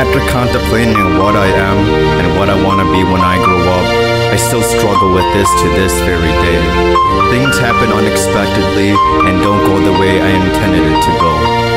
After contemplating what I am and what I want to be when I grow up, I still struggle with this to this very day. Things happen unexpectedly and don't go the way I intended it to go.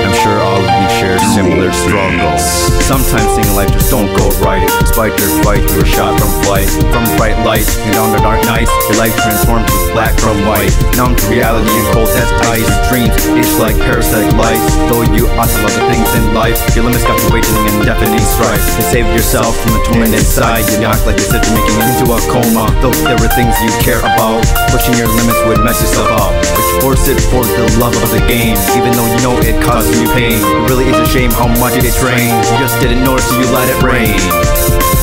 I'm sure all of you share similar struggles. Sometimes things in life just don't go right. Despite your fight, you were shot from flight. From bright light and down the dark nights, your life transformed to black from white. Numb to reality and cold as ice. Dreams itch like parasitic lights. Though you ought to love the things in life, your limits got you waging indefinite strife. And save yourself from the torment inside. You act like you're making into a coma. Though there were things you care about, pushing your limits would mess yourself up. But you force it for the love of the game, even though you know it causes you pain. It really shame how much it drains. You just didn't notice, you let it reign.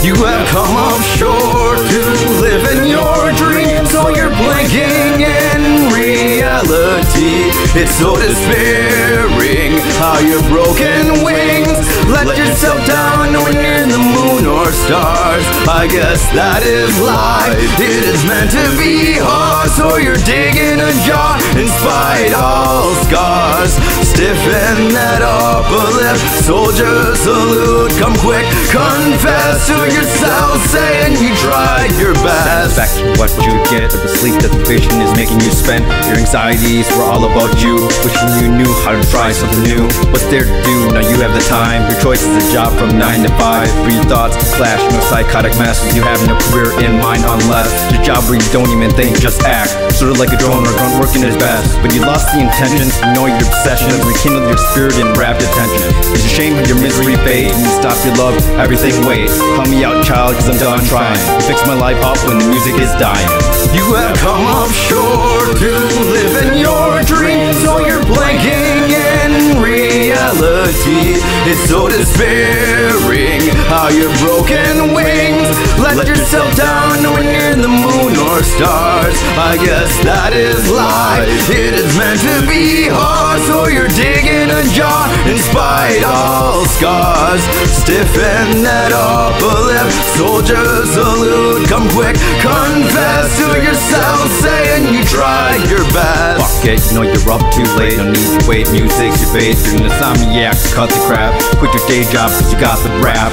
You have come up short to live in your dreams, so you're blinking in reality. It's so despairing how your broken wings let yourself down when you're in the moon or stars. I guess that is life. It is meant to be hard, so you're digging a jar in spite all scars. Stiffen that upper lip, soldier salute. Come quick, confess to yourself, saying you tried your best. Back to what you get, but the sleep deprivation is making you spend. Your anxieties were all about you, wishing you knew how to try something new. What's there to do? Now you have the time. Your choice is a job from 9 to 5. Free thoughts clash, no psychotic masses. You have no career in mind unless your job where you don't even think, just act. Sort of like a drone or gun working his best. But you lost the intentions, you know your obsession, rekindled your spirit and rapt attention. It's a shame how your misery fades and you stop your love, everything waits. Help me out, child, cause I'm done trying. Fix my life up when music is dying. You have come up short to live in your dreams, so you're blanking in reality. It's so despairing how your broken wings let yourself down when you're in the moon or stars. I guess that is life. It is meant to be hard, so you're digging a jar in spite all scars. Stiffen that upper lip, soldier salute. Come quick, confess to yourself, saying you tried your best. Fuck it, you know you're up too late. No need to wait, music's your base. You're an insomniac, cut the crap. Quit your day job, cause you got the rap.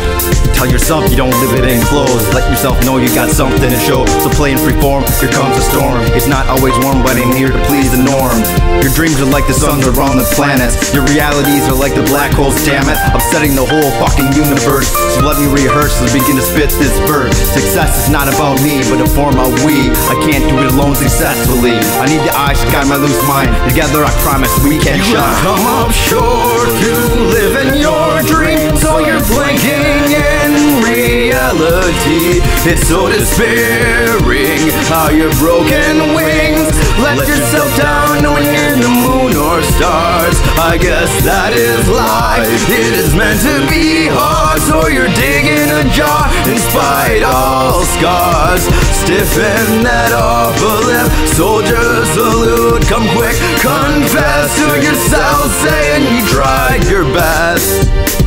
Tell yourself you don't live it in clothes. Let yourself know you got something to show. So play in free form, here comes a storm. It's not always warm, but I'm here to please the norm. Your dreams are like the suns around the planets. Your realities are like the black holes, damn it. Upsetting the whole fucking universe. So let me rehearse and begin to spit this verse. Success is not about me, but a form of we. I can't do it alone successfully. I need the eyes guide my loose mind. Together I promise we can You have come up short to live in your dreams, so you're blinking in reality. It's so despairing how your broken wings let yourself down when you're in the moon or stars. I guess that is life. It is meant to be hard, so you're digging a jar in all scars. Stiffen that upper lip, soldier salute. Come quick, confess to yourself, saying you tried your best.